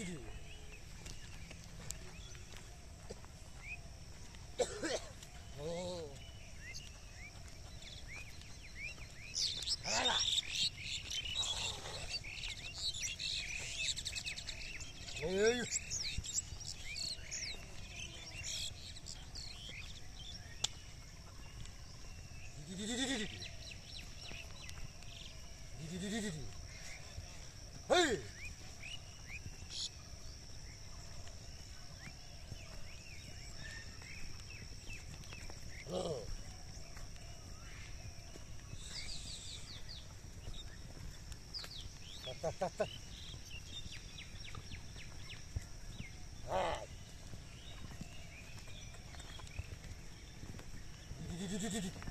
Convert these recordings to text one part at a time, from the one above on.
Gigi. oh. Hala. Oh, yeah, you. 따따따따. 아. 디디디디디디.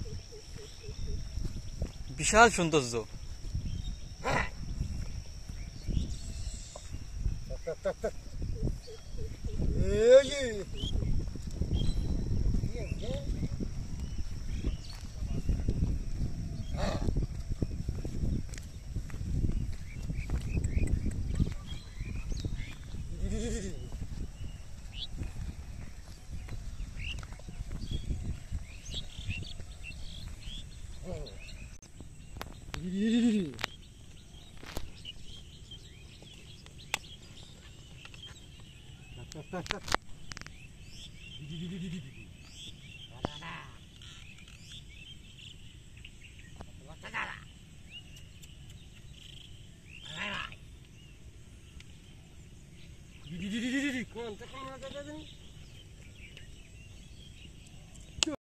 বিশাল সৌন্দর্য 에 이. 딱딱딱. Come on, come on, come on.